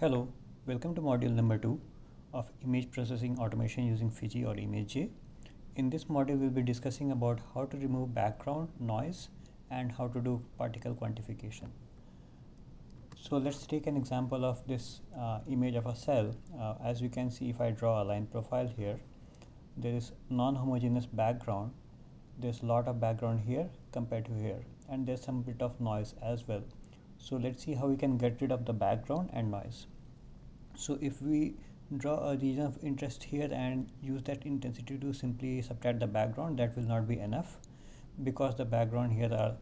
Hello, welcome to module number 2 of image processing automation using Fiji or ImageJ. In this module, we'll be discussing about how to remove background noise and how to do particle quantification. So let's take an example of this uh, image of a cell. Uh, as you can see, if I draw a line profile here, there is non-homogeneous background. There's a lot of background here compared to here, and there's some bit of noise as well so let's see how we can get rid of the background and noise. So if we draw a region of interest here and use that intensity to simply subtract the background that will not be enough because the background here are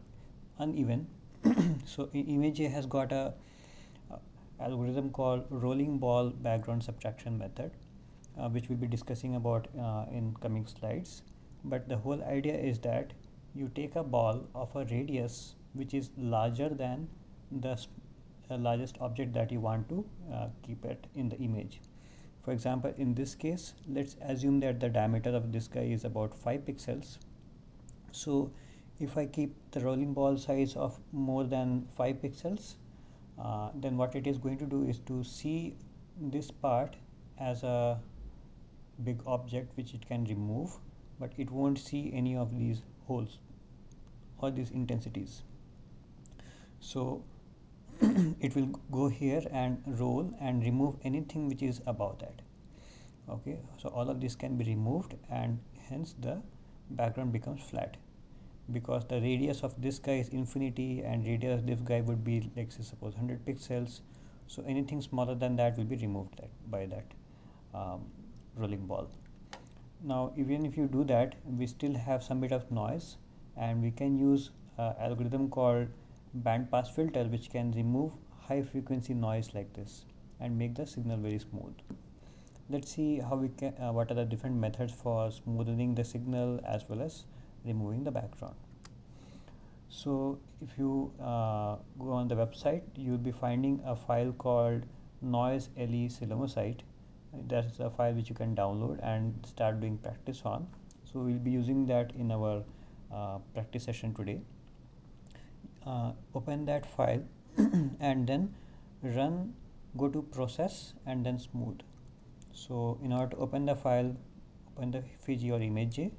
uneven. So image ImageJ has got a, a, algorithm called rolling ball background subtraction method uh, which we'll be discussing about uh, in coming slides. But the whole idea is that you take a ball of a radius which is larger than the uh, largest object that you want to uh, keep it in the image. For example in this case let's assume that the diameter of this guy is about 5 pixels. So if I keep the rolling ball size of more than 5 pixels uh, then what it is going to do is to see this part as a big object which it can remove but it won't see any of these holes or these intensities. So it will go here and roll and remove anything which is above that. Okay so all of this can be removed and hence the background becomes flat. Because the radius of this guy is infinity and radius of this guy would be like say suppose 100 pixels. So anything smaller than that will be removed that by that um, rolling ball. Now even if you do that we still have some bit of noise and we can use uh, algorithm called band pass filter which can remove high frequency noise like this and make the signal very smooth. Let's see how we can uh, what are the different methods for smoothing the signal as well as removing the background. So if you uh, go on the website you will be finding a file called noise le silomusite that's a file which you can download and start doing practice on. So we'll be using that in our uh, practice session today uh, open that file and then run go to process and then smooth. So in order to open the file open the Fiji or ImageJ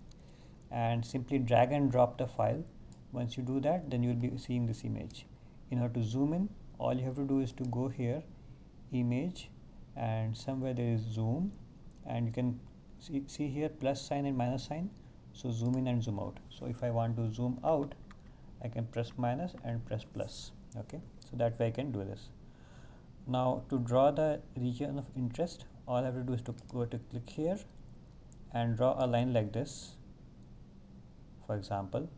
and simply drag and drop the file. Once you do that then you'll be seeing this image. In order to zoom in all you have to do is to go here image and somewhere there is zoom. And you can see, see here plus sign and minus sign. So zoom in and zoom out. So if I want to zoom out I can press minus and press plus okay? So that way I can do this. Now to draw the region of interest all I have to do is to go to click here and draw a line like this for example.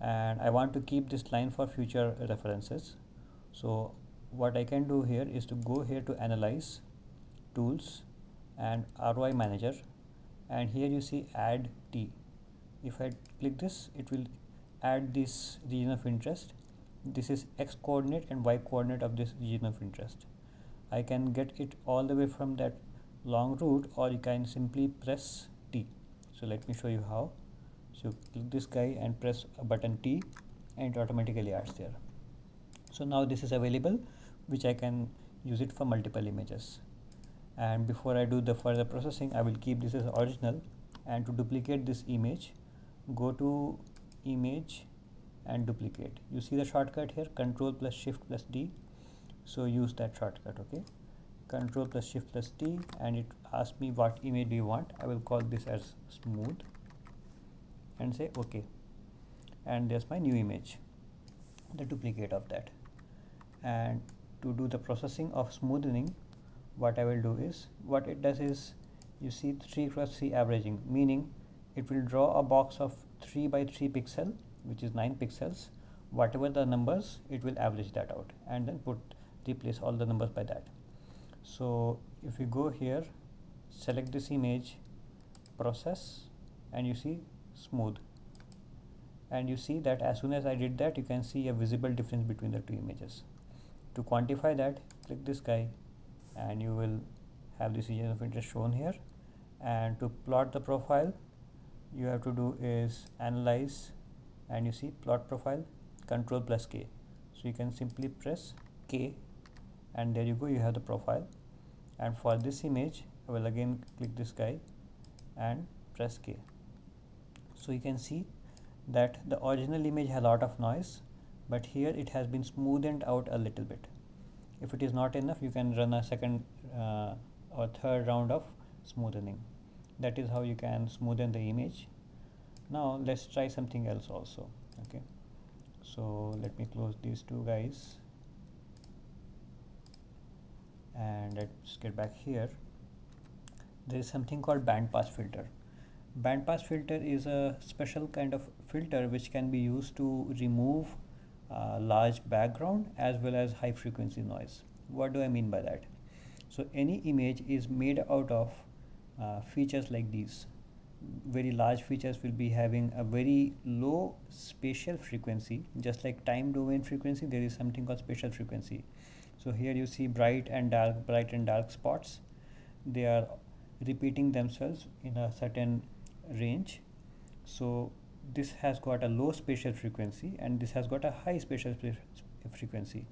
And I want to keep this line for future references. So what I can do here is to go here to analyze tools and ROI manager. And here you see add T. If I click this it will add this region of interest. This is x coordinate and y coordinate of this region of interest. I can get it all the way from that long route or you can simply press T. So let me show you how. So click this guy and press a button T and it automatically adds there. So now this is available which I can use it for multiple images. And before I do the further processing I will keep this as original. And to duplicate this image go to image and duplicate. You see the shortcut here? Control plus shift plus D. So use that shortcut okay? Control plus shift plus D and it asks me what image do you want. I will call this as smooth and say okay. And there's my new image the duplicate of that. And to do the processing of smoothing what I will do is what it does is you see 3 cross 3 averaging meaning it will draw a box of 3 by 3 pixel which is 9 pixels whatever the numbers it will average that out and then put replace all the numbers by that. So if you go here select this image process and you see smooth. And you see that as soon as I did that you can see a visible difference between the two images. To quantify that click this guy and you will have this region of interest shown here. And to plot the profile you have to do is analyze and you see plot profile control plus k. So you can simply press k and there you go you have the profile. And for this image I will again click this guy and press K. So you can see that the original image has a lot of noise but here it has been smoothened out a little bit. If it is not enough you can run a second uh, or third round of smoothing that is how you can smoothen the image. Now let's try something else also okay? So let me close these two guys. And let's get back here. There is something called bandpass filter. Bandpass filter is a special kind of filter which can be used to remove uh, large background as well as high frequency noise. What do i mean by that? So any image is made out of uh, features like these. Very large features will be having a very low spatial frequency. Just like time domain frequency there is something called spatial frequency. So here you see bright and dark bright and dark spots. They are repeating themselves in a certain range. So this has got a low spatial frequency and this has got a high spatial frequency.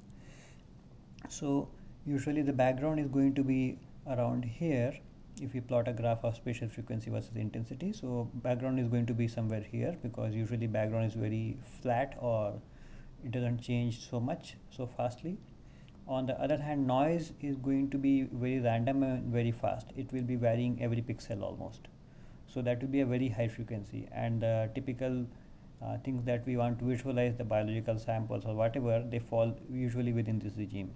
So usually the background is going to be around here if we plot a graph of spatial frequency versus intensity so background is going to be somewhere here because usually background is very flat or it doesn't change so much so fastly. On the other hand noise is going to be very random and very fast. It will be varying every pixel almost. So that will be a very high frequency. And the typical uh, things that we want to visualize the biological samples or whatever they fall usually within this regime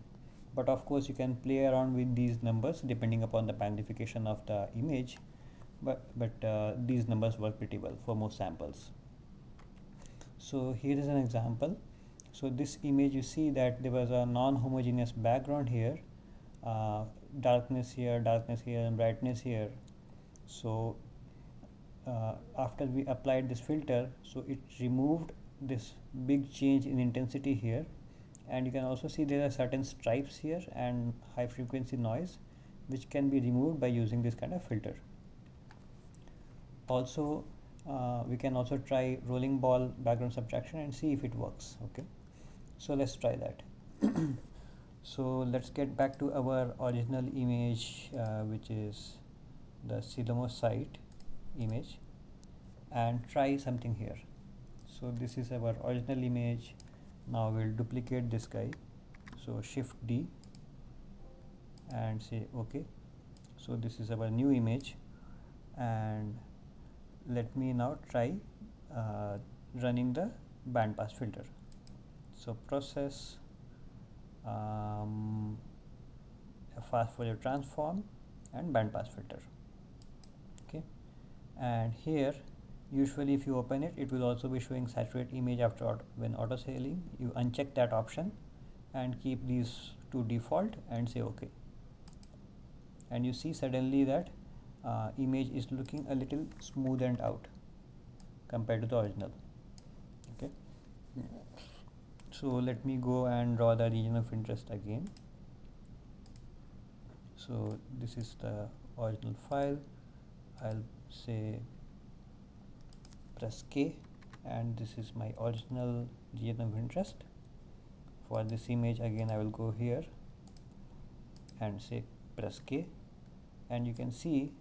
but of course you can play around with these numbers depending upon the magnification of the image. But but uh, these numbers work pretty well for most samples. So here is an example. So this image you see that there was a non-homogeneous background here. Uh, darkness here darkness here and brightness here. So uh, after we applied this filter so it removed this big change in intensity here and you can also see there are certain stripes here and high frequency noise which can be removed by using this kind of filter. Also uh, we can also try rolling ball background subtraction and see if it works okay? So let's try that. So let's get back to our original image uh, which is the Silomo site image and try something here. So this is our original image now we'll duplicate this guy. So shift D and say ok so this is our new image. And let me now try uh, running the bandpass filter. So process um, fast Fourier transform and bandpass filter. Okay. And here usually if you open it it will also be showing saturate image after when auto scaling. You uncheck that option and keep these to default and say ok and you see suddenly that uh, image is looking a little smoothened out compared to the original. Okay? So let me go and draw the region of interest again. So this is the original file. I'll say press K and this is my original of interest. For this image again I will go here and say press K. And you can see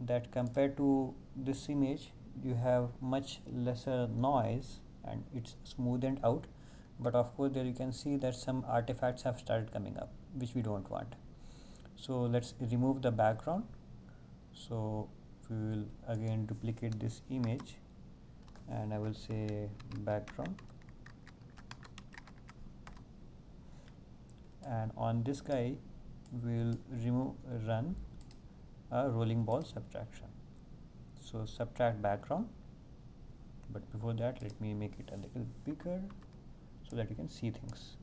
that compared to this image you have much lesser noise and it's smoothened out. But of course there you can see that some artifacts have started coming up which we don't want. So let's remove the background. So we will again duplicate this image and I will say background. And on this guy we'll remove run a rolling ball subtraction. So subtract background. But before that let me make it a little bigger so that you can see things.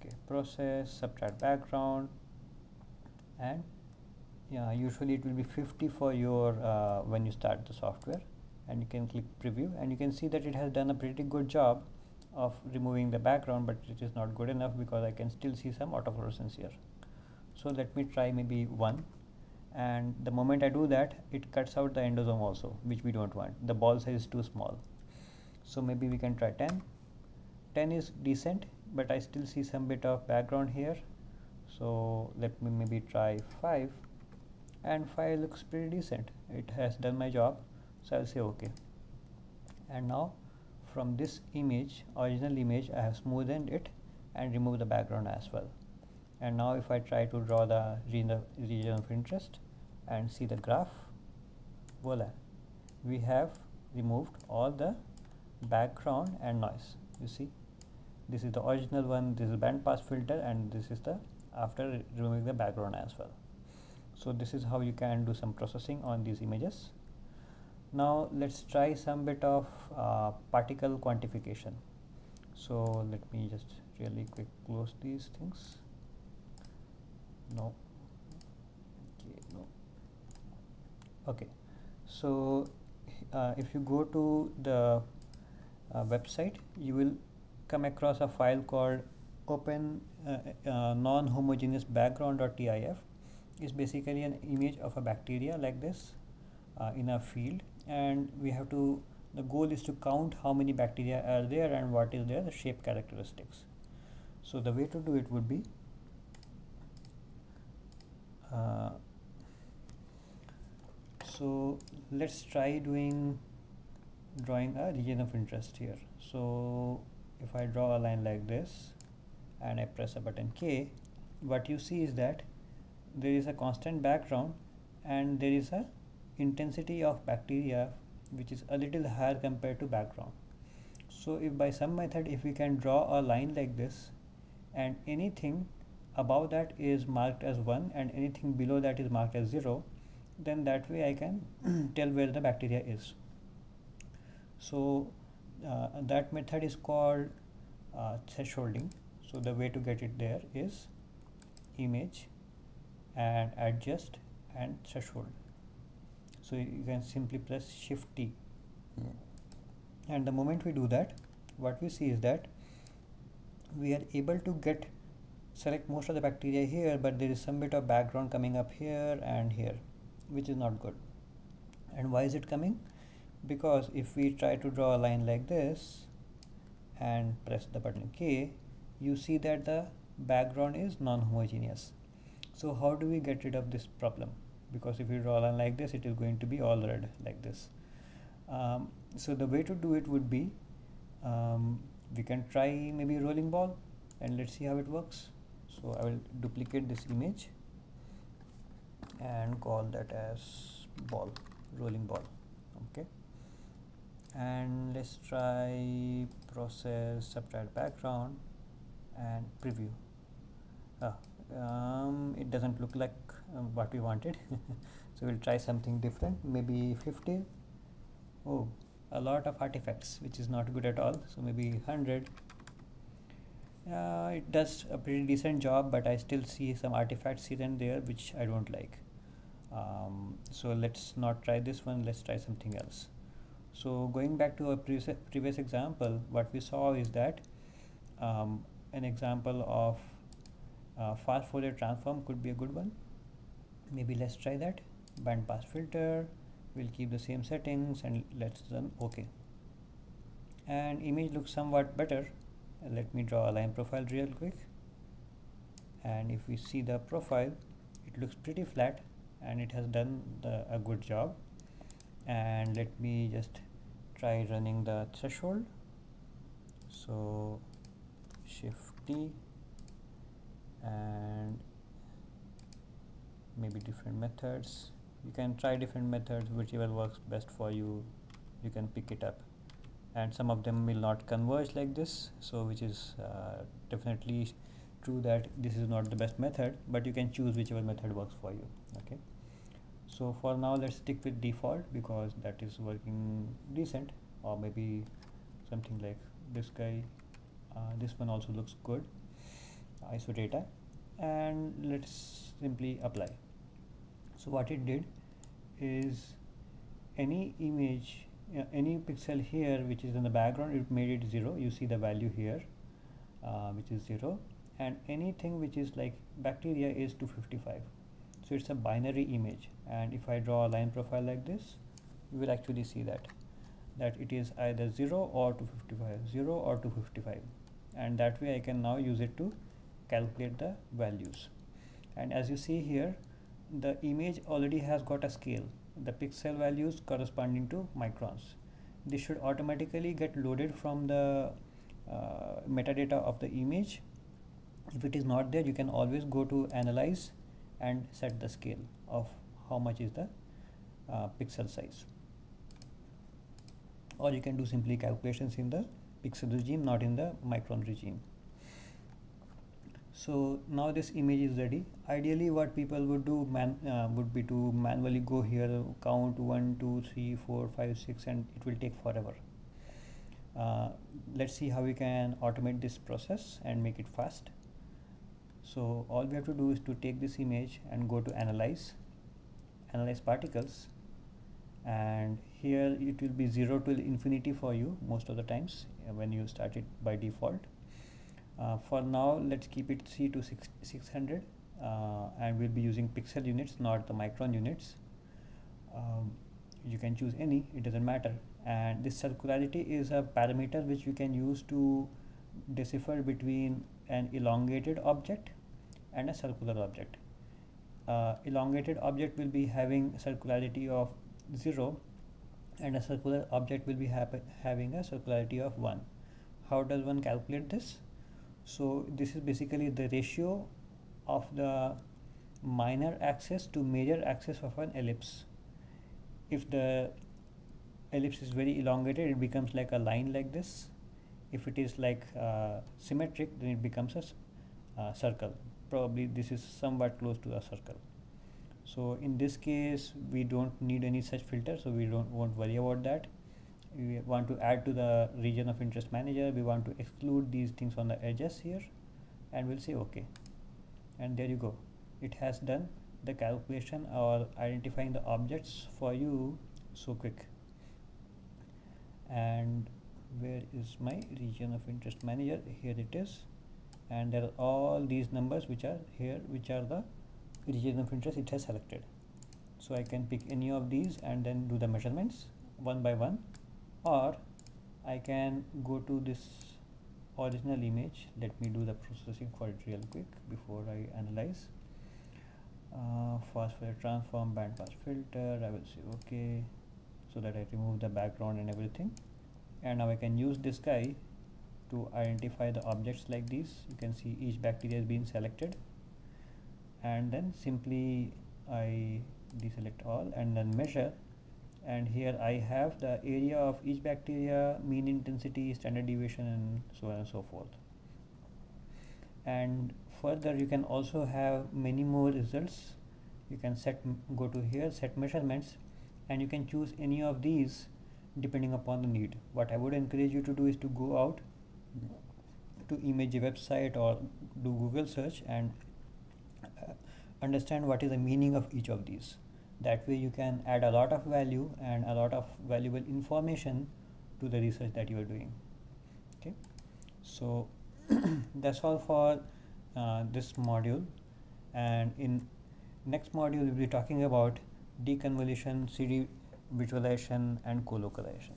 Okay process subtract background. And yeah usually it will be 50 for your uh, when you start the software and you can click preview and you can see that it has done a pretty good job of removing the background but it is not good enough because I can still see some autofluorescence here. So let me try maybe one. And the moment I do that it cuts out the endosome also which we don't want. The ball size is too small. So maybe we can try 10 10 is decent but I still see some bit of background here. So let me maybe try 5 and 5 looks pretty decent. It has done my job so I'll say okay. And now from this image original image I have smoothened it and removed the background as well. And now if I try to draw the region of interest and see the graph voila. We have removed all the background and noise you see. This is the original one this is band pass filter and this is the after removing the background as well. So this is how you can do some processing on these images now let's try some bit of uh, particle quantification. So let me just really quick close these things. No. Okay no. Okay. So uh, if you go to the uh, website you will come across a file called open uh, uh, non-homogeneous background.tif is basically an image of a bacteria like this uh, in a field and we have to the goal is to count how many bacteria are there and what is their the shape characteristics. So the way to do it would be uh, so let's try doing drawing a region of interest here. So if I draw a line like this and I press a button K what you see is that there is a constant background and there is a intensity of bacteria which is a little higher compared to background. So if by some method if we can draw a line like this and anything above that is marked as 1 and anything below that is marked as 0 then that way I can tell where the bacteria is. So uh, that method is called uh, thresholding. So the way to get it there is image and adjust and threshold so you can simply press shift T. Hmm. And the moment we do that what we see is that we are able to get select most of the bacteria here but there is some bit of background coming up here and here which is not good. And why is it coming? Because if we try to draw a line like this and press the button K you see that the background is non-homogeneous. So how do we get rid of this problem because if you draw a line like this it is going to be all red like this. Um, so the way to do it would be um, we can try maybe rolling ball and let's see how it works. So I will duplicate this image and call that as ball rolling ball okay? And let's try process subtract background and preview. Ah, um, it doesn't look like um, what we wanted. So we'll try something different maybe 50 oh a lot of artifacts which is not good at all. So maybe 100 uh, it does a pretty decent job but I still see some artifacts here and there which I don't like. Um, so let's not try this one let's try something else. So going back to a previous, previous example what we saw is that um, an example of uh, fast Fourier transform could be a good one maybe let's try that. Band pass filter. We'll keep the same settings and let's run ok. And image looks somewhat better. Let me draw a line profile real quick. And if we see the profile it looks pretty flat and it has done the, a good job. And let me just try running the threshold. So shift T. And maybe different methods. You can try different methods whichever works best for you you can pick it up. And some of them will not converge like this so which is uh, definitely true that this is not the best method but you can choose whichever method works for you okay? So for now let's stick with default because that is working decent or maybe something like this guy uh, this one also looks good IsoData and let's simply apply so what it did is any image uh, any pixel here which is in the background it made it zero. You see the value here uh, which is zero. And anything which is like bacteria is 255 so it's a binary image. And if I draw a line profile like this you will actually see that that it is either 0 or 255 0 or 255 and that way I can now use it to calculate the values. And as you see here the image already has got a scale. The pixel values corresponding to microns. This should automatically get loaded from the uh, metadata of the image. If it is not there you can always go to analyze and set the scale of how much is the uh, pixel size. Or you can do simply calculations in the pixel regime not in the micron regime so now this image is ready. Ideally what people would do man uh, would be to manually go here count one two three four five six and it will take forever. Uh, let's see how we can automate this process and make it fast. So all we have to do is to take this image and go to analyze analyze particles. And here it will be 0 to infinity for you most of the times uh, when you start it by default uh, for now let's keep it c to 6, 600 uh, and we'll be using pixel units not the micron units. Um, you can choose any it doesn't matter. And this circularity is a parameter which you can use to decipher between an elongated object and a circular object. Uh, elongated object will be having circularity of 0 and a circular object will be having a circularity of 1 how does one calculate this so this is basically the ratio of the minor axis to major axis of an ellipse. If the ellipse is very elongated it becomes like a line like this. If it is like uh, symmetric then it becomes a uh, circle. Probably this is somewhat close to a circle. So in this case we don't need any such filter so we don't won't worry about that we want to add to the region of interest manager we want to exclude these things on the edges here and we'll say okay. And there you go. It has done the calculation or identifying the objects for you so quick. And where is my region of interest manager? Here it is. And there are all these numbers which are here which are the region of interest it has selected. So I can pick any of these and then do the measurements one by one or I can go to this original image. Let me do the processing for it real quick before I analyze. Uh, fast Fourier transform bandpass filter. I will say okay so that I remove the background and everything. And now I can use this guy to identify the objects like these you can see each bacteria has been selected. And then simply I deselect all and then measure and here I have the area of each bacteria, mean intensity, standard deviation and so on and so forth. And further you can also have many more results. You can set go to here set measurements and you can choose any of these depending upon the need. What I would encourage you to do is to go out to image website or do Google search and uh, understand what is the meaning of each of these that way you can add a lot of value and a lot of valuable information to the research that you are doing. Okay? So that's all for uh, this module. And in next module we'll be talking about deconvolution cd visualization and colocalization